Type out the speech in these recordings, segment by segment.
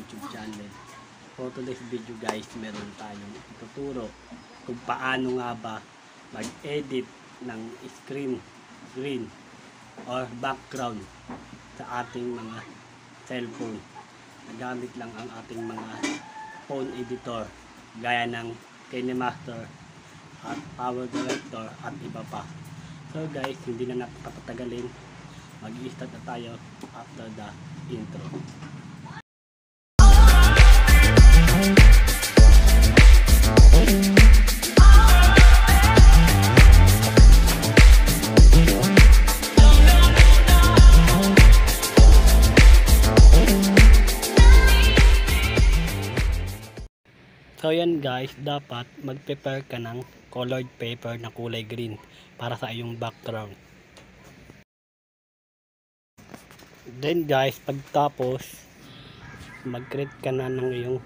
YouTube channel. For today's video guys, meron tayong ituturo kung paano nga ba mag-edit ng screen, screen or background sa ating mga cellphone. Nagamit lang ang ating mga phone editor gaya ng KineMaster at Power Director at iba pa. So guys, hindi na napakatagalin. Mag-i-start na tayo after the intro. So yan guys, dapat mag-prepare ka ng colored paper na kulay green para sa iyong background. Then guys, pagtapos mag-create ka na ng iyong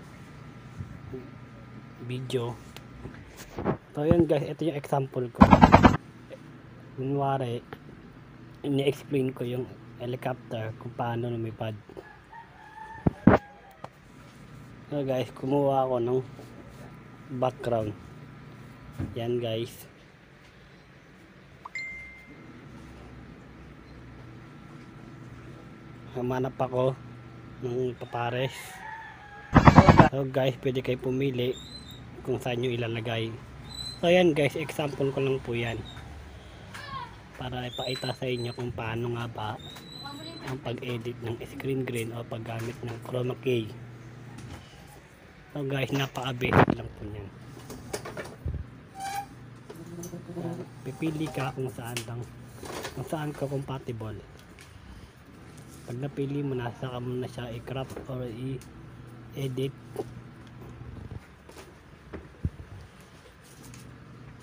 video. So yan guys, ito yung example ko. Kunwari, ini-explain ko yung helicopter kung paano lumipad. So guys, kumuha ako ng background. Yan guys. Hamanap ako ng papares. So guys, pwede kayo pumili kung saan nyo ilalagay. So yan guys, example ko lang po yan. Para ipakita sa inyo kung paano nga ba ang pag-edit ng screen green o paggamit ng chroma key. So guys, napaka-basic lang po niyan. Pipili ka kung saan lang kung saan ka compatible. Pag napili mo na, saka mo na siya i-crop or i-edit.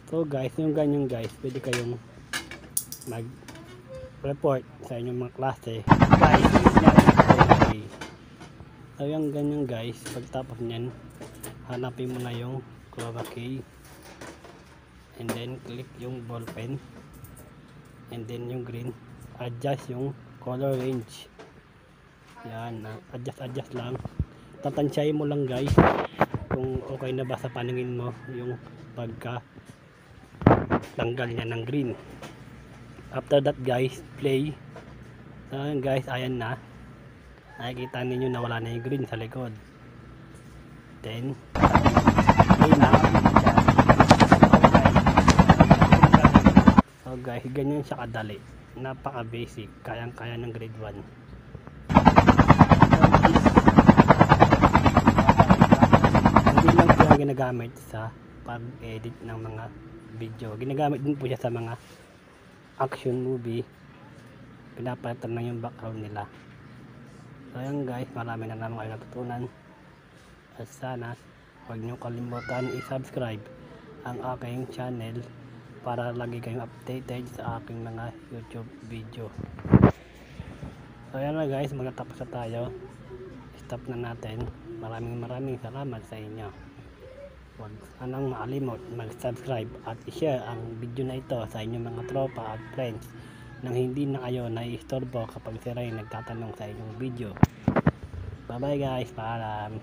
So guys, yung ganyan guys, pwede kayong mag-report sa inyong mga klase. Guys. So yung ganyan guys, pagtapos niyan, hanapin mo na yung chroma key. And then click yung ball pen. And then yung green, adjust yung color range. Yan, ah, adjust adjust lang. Tatansyahin mo lang guys kung okay na ba sa paningin mo yung pagka tanggal niya ng green. After that guys, play. So guys, ayan na nakikita ninyo na wala na yung green sa likod. Then na so guys ganyan siya kadali. Napaka basic kayang kaya ng grade 1 hindi lang po yung ginagamit sa pag edit ng mga video. Ginagamit din po siya sa mga action movie. Pinapalitan lang yung background nila So ayan guys, marami na naman kayo natutunan. At sana, huwag niyo kalimutan i-subscribe ang aking channel para lagi kayong updated sa aking mga YouTube video. So ayan na guys, magtatapos na tayo. Stop na natin. Maraming maraming salamat sa inyo. Huwag sanang maalimot mag-subscribe at i-share ang video na ito sa inyong mga tropa at friends nang hindi na kayo naiistorbo kapag sila ay nagtatanong sa inyong video. Bye bye guys, paalam.